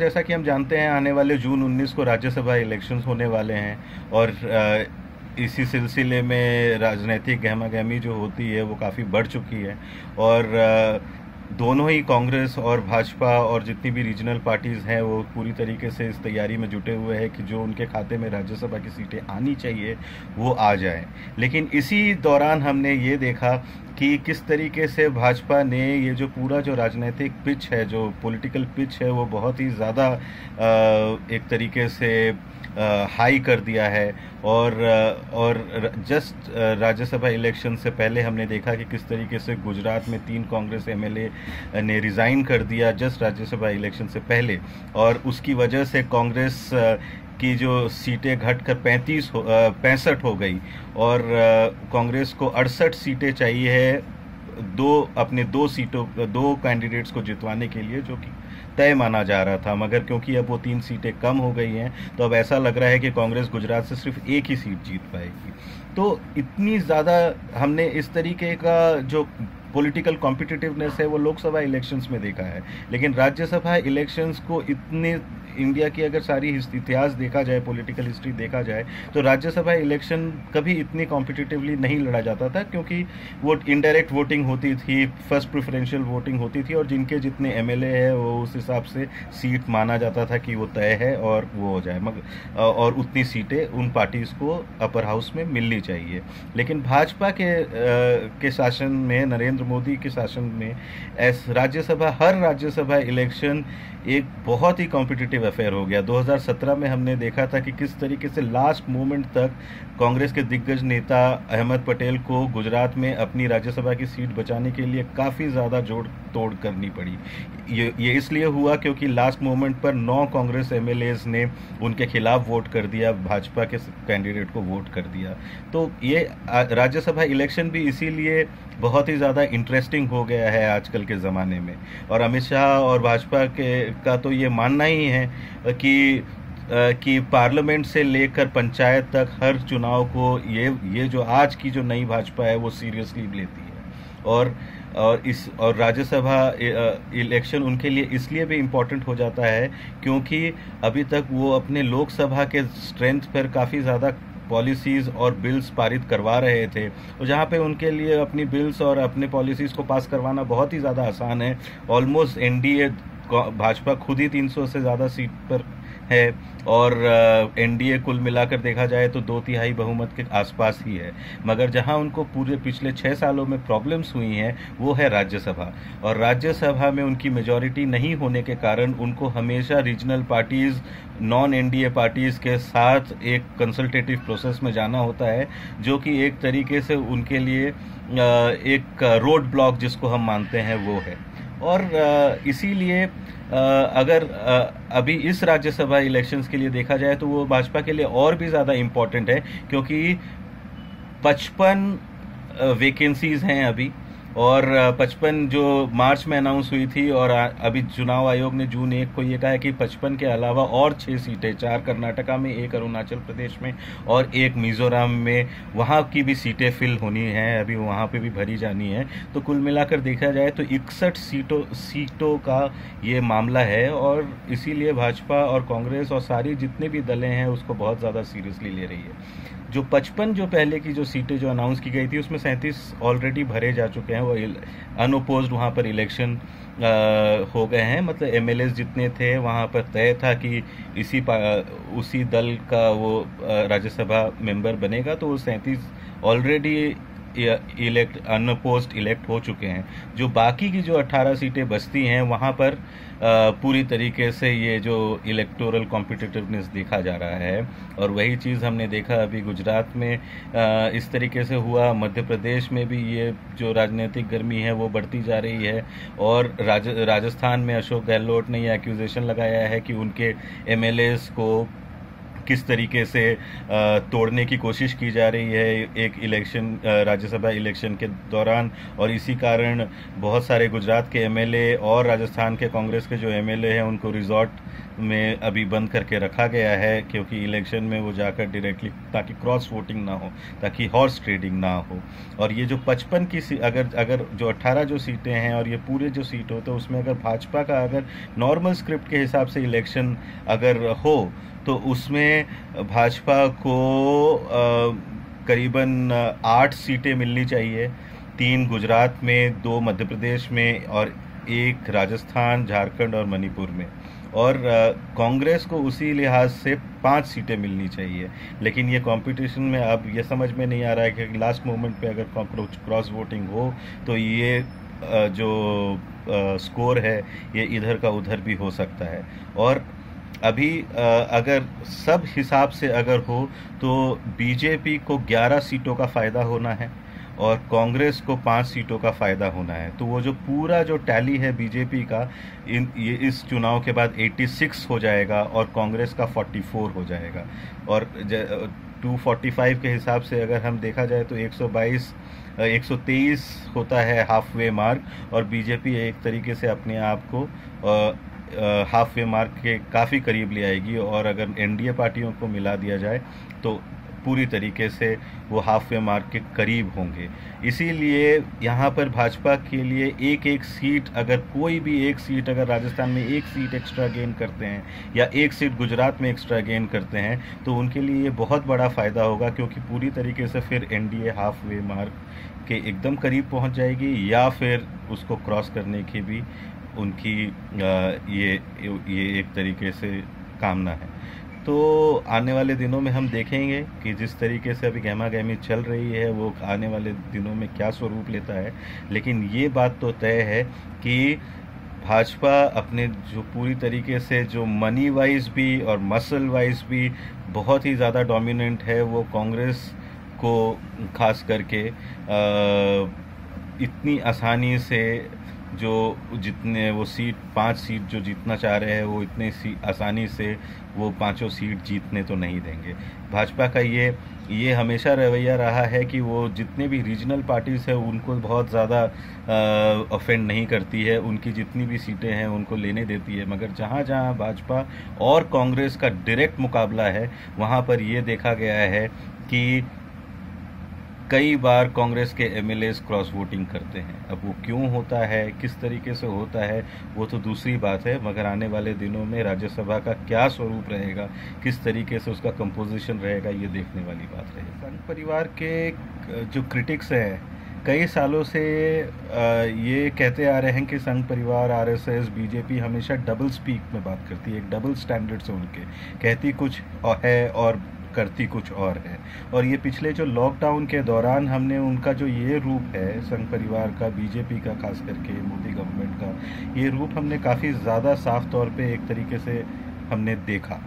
जैसा कि हम जानते हैं, आने वाले जून 19 को राज्यसभा इलेक्शंस होने वाले हैं और इसी सिलसिले में राजनीतिक गहमा गहमी जो होती है, वो काफ़ी बढ़ चुकी है और दोनों ही कांग्रेस और भाजपा और जितनी भी रीजनल पार्टीज़ हैं, वो पूरी तरीके से इस तैयारी में जुटे हुए हैं कि जो उनके खाते में राज्यसभा की सीटें आनी चाहिए, वो आ जाए। लेकिन इसी दौरान हमने ये देखा कि किस तरीके से भाजपा ने ये जो पूरा जो राजनीतिक पिच है, जो पॉलिटिकल पिच है, वो बहुत ही ज़्यादा एक तरीके से हाई कर दिया है। और और जस्ट राज्यसभा इलेक्शन से पहले हमने देखा कि किस तरीके से गुजरात में तीन कांग्रेस एमएलए ने रिज़ाइन कर दिया जस्ट राज्यसभा इलेक्शन से पहले। और उसकी वजह से कांग्रेस की जो सीटें घटकर पैंतीस पैंसठ हो गई और कांग्रेस को अड़सठ सीटें चाहिए है, दो, अपने दो सीटों, दो कैंडिडेट्स को जितवाने के लिए, जो कि तय माना जा रहा था। मगर क्योंकि अब वो तीन सीटें कम हो गई हैं तो अब ऐसा लग रहा है कि कांग्रेस गुजरात से सिर्फ़ एक ही सीट जीत पाएगी। तो इतनी ज़्यादा हमने इस तरीके का जो पॉलिटिकल कॉम्पिटिटिवनेस है, वो लोकसभा इलेक्शंस में देखा है। लेकिन राज्यसभा इलेक्शंस को इतने इंडिया की अगर सारी इतिहास देखा जाए पॉलिटिकल हिस्ट्री देखा जाए तो राज्यसभा इलेक्शन कभी इतनी कॉम्पिटिटिवली नहीं लड़ा जाता था क्योंकि वो इनडायरेक्ट वोटिंग होती थी फ़र्स्ट प्रेफरेंशियल वोटिंग होती थी और जिनके जितने एम है वो उस हिसाब से सीट माना जाता था कि वो तय है और वो हो जाए। मगर और उतनी सीटें उन पार्टीज़ को अपर हाउस में मिलनी चाहिए। लेकिन भाजपा के आ, के शासन में नरेंद्र मोदी के शासन में राज्यसभा हर राज्यसभा इलेक्शन एक बहुत ही कॉम्पिटिटिव अफेयर हो गया। 2017 में हमने देखा था कि किस तरीके से लास्ट मोमेंट तक कांग्रेस के दिग्गज नेता अहमद पटेल को गुजरात में अपनी राज्यसभा की सीट बचाने के लिए काफ़ी ज़्यादा जोड़ तोड़ करनी पड़ी। ये ये इसलिए हुआ क्योंकि लास्ट मोमेंट पर नौ कांग्रेस एम ने उनके खिलाफ वोट कर दिया, भाजपा के कैंडिडेट को वोट कर दिया। तो ये राज्यसभा इलेक्शन भी इसीलिए बहुत ही ज़्यादा इंटरेस्टिंग हो गया है आजकल के ज़माने में। और अमित शाह और भाजपा के, का तो ये मानना ही है कि कि पार्लियामेंट से लेकर पंचायत तक हर चुनाव को ये ये जो आज की जो नई भाजपा है वो सीरियसली लेती है। और और इस, और राज्यसभा इलेक्शन उनके लिए इसलिए भी इम्पोर्टेंट हो जाता है क्योंकि अभी तक वो अपने लोकसभा के स्ट्रेंथ पर काफ़ी ज़्यादा पॉलिसीज़ और बिल्स पारित करवा रहे थे। तो जहाँ पे उनके लिए अपनी बिल्स और अपने पॉलिसीज़ को पास करवाना बहुत ही ज़्यादा आसान है। ऑलमोस्ट एनडीए भाजपा खुद ही 300 से ज़्यादा सीट पर है और एनडीए कुल मिलाकर देखा जाए तो दो तिहाई बहुमत के आसपास ही है। मगर जहाँ उनको पूरे पिछले छः सालों में प्रॉब्लम्स हुई हैं, वो है राज्यसभा। और राज्यसभा में उनकी मेजॉरिटी नहीं होने के कारण उनको हमेशा regional parties non NDA parties के साथ एक कंसल्टेटिव प्रोसेस में जाना होता है, जो कि एक तरीके से उनके लिए एक रोड ब्लॉक जिसको हम मानते हैं, वो है। और इसीलिए अगर अभी इस राज्यसभा इलेक्शंस के लिए देखा जाए तो वो भाजपा के लिए और भी ज़्यादा इम्पोर्टेंट है, क्योंकि पचपन वैकेंसीज हैं अभी। और पचपन जो मार्च में अनाउंस हुई थी और अभी चुनाव आयोग ने जून एक को ये कहा है कि पचपन के अलावा और छः सीटें, चार कर्नाटका में, एक अरुणाचल प्रदेश में और एक मिजोरम में, वहाँ की भी सीटें फिल होनी हैं, अभी वहाँ पे भी भरी जानी है। तो कुल मिलाकर देखा जाए तो इकसठ सीटों सीटों का ये मामला है और इसीलिए भाजपा और कांग्रेस और सारी जितने भी दलें हैं उसको बहुत ज़्यादा सीरियसली ले रही है। जो पचपन जो पहले की जो सीटें जो अनाउंस की गई थी, उसमें सैंतीस ऑलरेडी भरे जा चुके हैं। वो अनओपोज वहाँ पर इलेक्शन हो गए हैं। मतलब एमएलएस जितने थे, वहाँ पर तय था कि इसी उसी दल का वो राज्यसभा मेंबर बनेगा। तो वो सैंतीस ऑलरेडी इलेक्ट अनपोस्ट इलेक्ट हो चुके हैं। जो बाकी की जो 18 सीटें बचती हैं वहाँ पर पूरी तरीके से ये जो इलेक्टोरल कॉम्पिटिटिवनेस देखा जा रहा है और वही चीज़ हमने देखा अभी गुजरात में इस तरीके से हुआ। मध्य प्रदेश में भी ये जो राजनीतिक गर्मी है वो बढ़ती जा रही है और राज, राजस्थान में अशोक गहलोत ने यह एक्यूजेशन लगाया है कि उनके एम को किस तरीके से तोड़ने की कोशिश की जा रही है एक इलेक्शन राज्यसभा इलेक्शन के दौरान। और इसी कारण बहुत सारे गुजरात के एमएलए और राजस्थान के कांग्रेस के जो एमएलए हैं, उनको रिजॉर्ट में अभी बंद करके रखा गया है क्योंकि इलेक्शन में वो जाकर डायरेक्टली ताकि क्रॉस वोटिंग ना हो, ताकि हॉर्स ट्रेडिंग ना हो। और ये जो पचपन की अगर अगर जो 18 जो सीटें हैं और ये पूरे जो सीट हो तो उसमें अगर भाजपा का अगर नॉर्मल स्क्रिप्ट के हिसाब से इलेक्शन अगर हो तो उसमें भाजपा को करीबन आठ सीटें मिलनी चाहिए। तीन गुजरात में, दो मध्य प्रदेश में और एक राजस्थान, झारखंड और मणिपुर में। और कांग्रेस को उसी लिहाज से पाँच सीटें मिलनी चाहिए। लेकिन ये कंपटीशन में अब ये समझ में नहीं आ रहा है कि लास्ट मोमेंट पे अगर क्रॉस वोटिंग हो तो ये जो स्कोर है, ये इधर का उधर भी हो सकता है। और अभी अगर सब हिसाब से अगर हो तो बीजेपी को 11 सीटों का फ़ायदा होना है। और कांग्रेस को पाँच सीटों का फ़ायदा होना है। तो वो जो पूरा जो टैली है बीजेपी का, इन, ये इस चुनाव के बाद 86 हो जाएगा और कांग्रेस का 44 हो जाएगा। और 245 के हिसाब से अगर हम देखा जाए तो 122 123 होता है हाफ़ वे मार्क और बीजेपी एक तरीके से अपने आप को हाफ़ वे मार्क के काफ़ी करीब ले आएगी। और अगर एनडीए पार्टियों को मिला दिया जाए तो पूरी तरीके से वो हाफ़ वे मार्क के करीब होंगे। इसीलिए यहाँ पर भाजपा के लिए एक एक सीट अगर कोई भी एक सीट अगर राजस्थान में एक सीट एक्स्ट्रा गेन करते हैं या एक सीट गुजरात में एक्स्ट्रा गेन करते हैं तो उनके लिए ये बहुत बड़ा फ़ायदा होगा, क्योंकि पूरी तरीके से फिर एनडीए हाफ़ वे मार्क के एकदम करीब पहुँच जाएगी, या फिर उसको क्रॉस करने की भी उनकी ये ये एक तरीके से कामना है। तो आने वाले दिनों में हम देखेंगे कि जिस तरीके से अभी गहमा गहमी चल रही है, वो आने वाले दिनों में क्या स्वरूप लेता है। लेकिन ये बात तो तय है कि भाजपा अपने जो पूरी तरीके से जो मनी वाइज भी और मसल वाइज भी बहुत ही ज़्यादा डोमिनेंट है, वो कांग्रेस को खास करके इतनी आसानी से जो जितने वो सीट पाँच सीट जो जीतना चाह रहे हैं, वो इतने सी आसानी से वो पाँचों सीट जीतने तो नहीं देंगे। भाजपा का ये ये हमेशा रवैया रहा है कि वो जितने भी रीजनल पार्टीज़ हैं, उनको बहुत ज़्यादा ऑफेंड नहीं करती है। उनकी जितनी भी सीटें हैं, उनको लेने देती है। मगर जहाँ जहाँ भाजपा और कांग्रेस का डायरेक्ट मुकाबला है, वहाँ पर ये देखा गया है कि कई बार कांग्रेस के एमएलए क्रॉस वोटिंग करते हैं। अब वो क्यों होता है? किस तरीके से होता है? वो तो दूसरी बात है, मगर आने वाले दिनों में राज्यसभा का क्या स्वरूप रहेगा? किस तरीके से उसका कंपोजिशन रहेगा, ये देखने वाली बात रहेगी। संघ परिवार के जो क्रिटिक्स हैं, कई सालों से ये कहते आ रहे हैं कि संघ परिवार आरएसएस बीजेपी हमेशा डबल स्पीक में बात करती है, एक डबल स्टैंडर्ड से उनके। कहती कुछ है और करती कुछ और है। और ये पिछले जो लॉकडाउन के दौरान हमने उनका जो ये रूप है, संघ परिवार का बीजेपी का, खास करके मोदी गवर्नमेंट का, ये रूप हमने काफ़ी ज़्यादा साफ़ तौर पे एक तरीके से हमने देखा।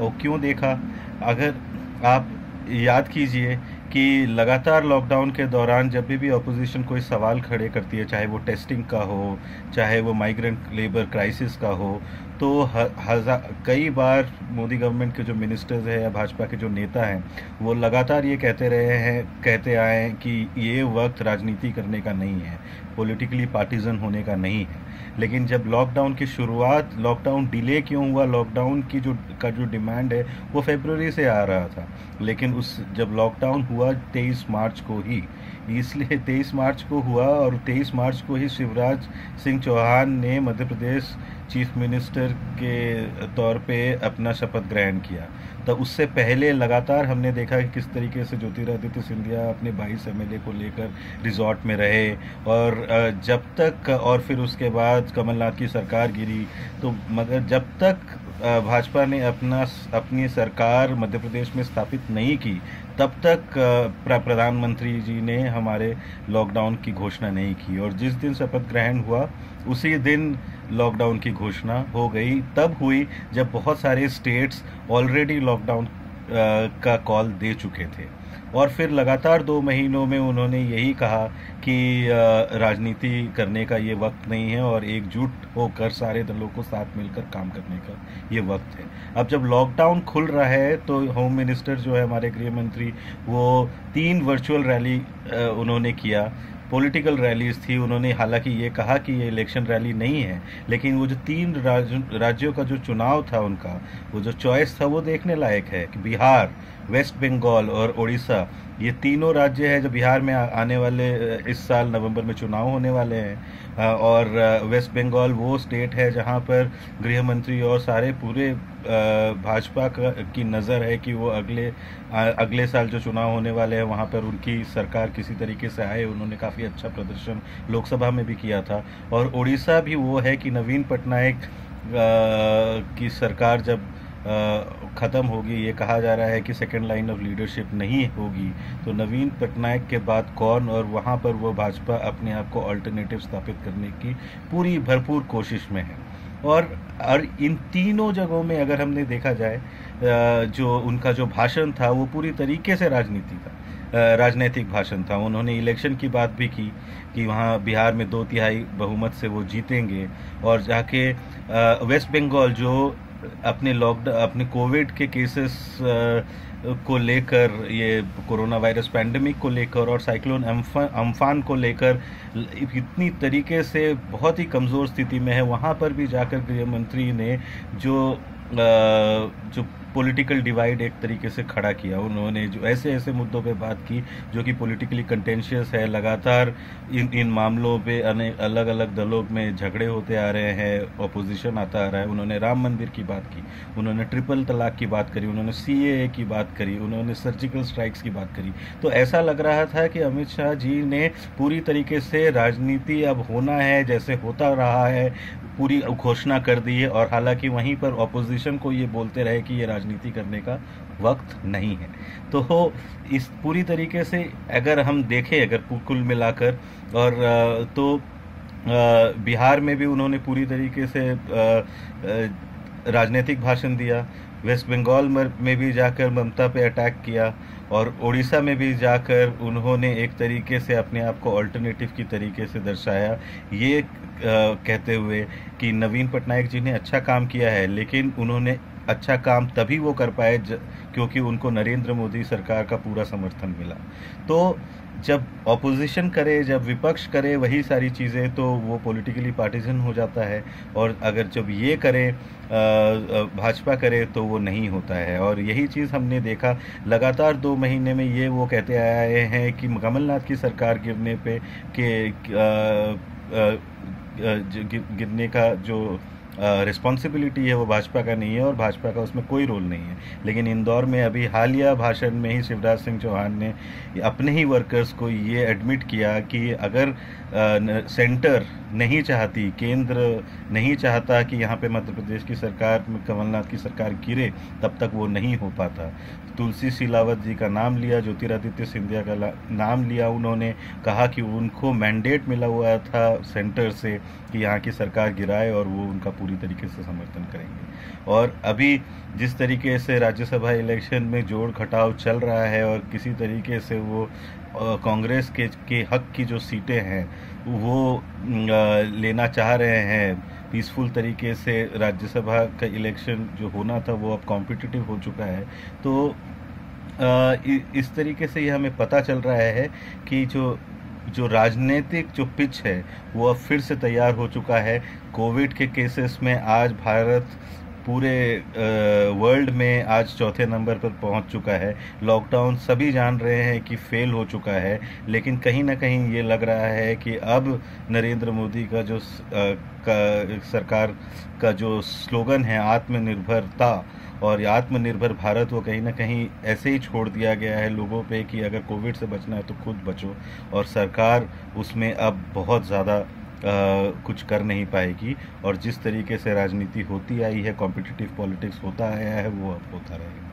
और क्यों देखा? अगर आप याद कीजिए कि लगातार लॉकडाउन के दौरान जब भी भी अपोजिशन कोई सवाल खड़े करती है, चाहे वो टेस्टिंग का हो, चाहे वो माइग्रेंट लेबर क्राइसिस का हो तो हज़ार कई बार मोदी गवर्नमेंट के जो मिनिस्टर्स हैं या भाजपा के जो नेता हैं, वो लगातार ये कहते रहे हैं, कहते आए हैं कि ये वक्त राजनीति करने का नहीं है पॉलिटिकली पार्टीजन होने का नहीं है। लेकिन जब लॉकडाउन की शुरुआत लॉकडाउन डिले क्यों हुआ? लॉकडाउन की जो, का जो डिमांड है, वो फेबररी से आ रहा था। लेकिन उस, जब लॉकडाउन हुआ तेईस मार्च को ही, इसलिए तेईस मार्च को हुआ और तेईस मार्च को ही शिवराज सिंह चौहान ने मध्य प्रदेश चीफ मिनिस्टर के तौर पे अपना शपथ ग्रहण किया। तो उससे पहले लगातार हमने देखा कि किस तरीके से ज्योतिरादित्य सिंधिया अपने बाईस एम को लेकर रिजॉर्ट में रहे और जब तक और फिर उसके बाद कमलनाथ की सरकार गिरी तो मगर जब तक भाजपा ने अपना अपनी सरकार मध्य प्रदेश में स्थापित नहीं की, तब तक प्रधानमंत्री जी ने हमारे लॉकडाउन की घोषणा नहीं की और जिस दिन शपथ ग्रहण हुआ, उसी दिन लॉकडाउन की घोषणा हो गई। तब हुई जब बहुत सारे स्टेट्स ऑलरेडी लॉकडाउन का कॉल दे चुके थे। और फिर लगातार दो महीनों में उन्होंने यही कहा कि राजनीति करने का ये वक्त नहीं है और एकजुट होकर सारे दलों को साथ मिलकर काम करने का ये वक्त है। अब जब लॉकडाउन खुल रहा है तो होम मिनिस्टर जो है हमारे गृह मंत्री, वो तीन वर्चुअल रैली उन्होंने किया। पॉलिटिकल रैलीज थी उन्होंने हालाँकि ये कहा कि ये इलेक्शन रैली नहीं है लेकिन वो जो तीन राज, राज्यों का जो चुनाव था उनका वो जो चॉइस था वो देखने लायक है कि बिहार वेस्ट बंगाल और उड़ीसा ये तीनों राज्य हैं जो बिहार में आने वाले इस साल नवंबर में चुनाव होने वाले हैं। और वेस्ट बंगाल वो स्टेट है जहाँ पर गृह मंत्री और सारे पूरे भाजपा की नज़र है कि वो अगले अगले साल जो चुनाव होने वाले हैं, वहाँ पर उनकी सरकार किसी तरीके से आए, उन्होंने काफ़ी अच्छा प्रदर्शन लोकसभा में भी किया था। और उड़ीसा भी वो है कि नवीन पटनायक की सरकार जब ख़त्म होगी, ये कहा जा रहा है कि सेकेंड लाइन ऑफ़ लीडरशिप नहीं होगी तो नवीन पटनायक के बाद कौन और वहाँ पर वो भाजपा अपने आप को अल्टरनेटिव स्थापित करने की पूरी भरपूर कोशिश में है। और और इन तीनों जगहों में अगर हमने देखा जाए जो उनका जो भाषण था, वो पूरी तरीके से राजनीति का राजनीतिक भाषण था। उन्होंने इलेक्शन की बात भी की कि वहाँ बिहार में दो तिहाई बहुमत से वो जीतेंगे और जाके वेस्ट बंगाल जो अपने लॉकडाउन अपने कोविड के केसेस को लेकर, ये कोरोना वायरस पैंडमिक को लेकर और साइक्लोन अम्फान को लेकर, इतनी तरीके से बहुत ही कमज़ोर स्थिति में है। वहाँ पर भी जाकर गृह मंत्री ने जो जो पॉलिटिकल डिवाइड एक तरीके से खड़ा किया। उन्होंने जो ऐसे ऐसे मुद्दों पे बात की जो कि पॉलिटिकली कंटेंशियस है, लगातार इन इन मामलों पे अलग अलग दलों में झगड़े होते आ रहे हैं अपोजिशन आता आ रहा है। उन्होंने राम मंदिर की बात की, उन्होंने ट्रिपल तलाक की बात करी, उन्होंने सीएए की बात करी, उन्होंने सर्जिकल स्ट्राइक्स की बात करी। तो ऐसा लग रहा था कि अमित शाह जी ने पूरी तरीके से राजनीति अब होना है, जैसे होता रहा है। पूरी घोषणा कर दी है और हालाँकि वहीं पर ऑपोजिशन को ये बोलते रहे कि ये राजनीति करने का वक्त नहीं है। तो हो, इस पूरी तरीके से अगर हम देखें, अगर कुल मिलाकर, और तो बिहार में भी उन्होंने पूरी तरीके से राजनीतिक भाषण दिया वेस्ट बंगाल में भी जाकर ममता पे अटैक किया और उड़ीसा में भी जाकर उन्होंने एक तरीके से अपने आप को अल्टरनेटिव की तरीके से दर्शाया। ये कहते हुए कि नवीन पटनायक जी ने अच्छा काम किया है, लेकिन उन्होंने अच्छा काम तभी वो कर पाए क्योंकि उनको नरेंद्र मोदी सरकार का पूरा समर्थन मिला। तो जब ऑपोजिशन करे, जब विपक्ष करे वही सारी चीज़ें तो वो पॉलिटिकली पार्टीजन हो जाता है। और अगर जब ये करें भाजपा करे तो वो नहीं होता है। और यही चीज़ हमने देखा। लगातार दो महीने में ये वो कहते आए हैं कि कमलनाथ की सरकार गिरने पे, के गिरने का जो रिस्पॉन्सिबिलिटी है वो भाजपा का नहीं है और भाजपा का उसमें कोई रोल नहीं है। लेकिन इंदौर में अभी हालिया भाषण में ही शिवराज सिंह चौहान ने अपने ही वर्कर्स को ये एडमिट किया कि अगर सेंटर नहीं चाहती, केंद्र नहीं चाहता कि यहाँ पे मध्य प्रदेश की सरकार, कमलनाथ की सरकार गिरे, तब तक वो नहीं हो पाता। तुलसी सिलावत जी का नाम लिया, ज्योतिरादित्य सिंधिया का नाम लिया उन्होंने, कहा कि उनको मैंडेट मिला हुआ था सेंटर से कि यहाँ की सरकार गिराए और वो उनका पूरी तरीके से समर्थन करेंगे। और अभी जिस तरीके से राज्यसभा इलेक्शन में जोड़ घटाव चल रहा है और किसी तरीके से वो कांग्रेस के के हक की जो सीटें हैं, वो लेना चाह रहे हैं। पीसफुल तरीके से राज्यसभा का इलेक्शन जो होना था, वो अब कॉम्पिटिटिव हो चुका है। तो इस तरीके से ये हमें पता चल रहा है कि जो जो राजनीतिक जो पिच है, वो अब फिर से तैयार हो चुका है। कोविड के केसेस में आज भारत पूरे वर्ल्ड में आज चौथे नंबर पर पहुँच चुका है। लॉकडाउन सभी जान रहे हैं कि फेल हो चुका है लेकिन कहीं ना कहीं ये लग रहा है कि अब नरेंद्र मोदी का जो का, सरकार का जो स्लोगन है आत्मनिर्भरता और आत्मनिर्भर भारत वो कहीं ना कहीं ऐसे ही छोड़ दिया गया है लोगों पे कि अगर कोविड से बचना है तो खुद बचो और सरकार उसमें अब बहुत ज़्यादा कुछ कर नहीं पाएगी। और जिस तरीके से राजनीति होती आई है कॉम्पिटिटिव पॉलिटिक्स होता आया है, वो अब होता रहेगा।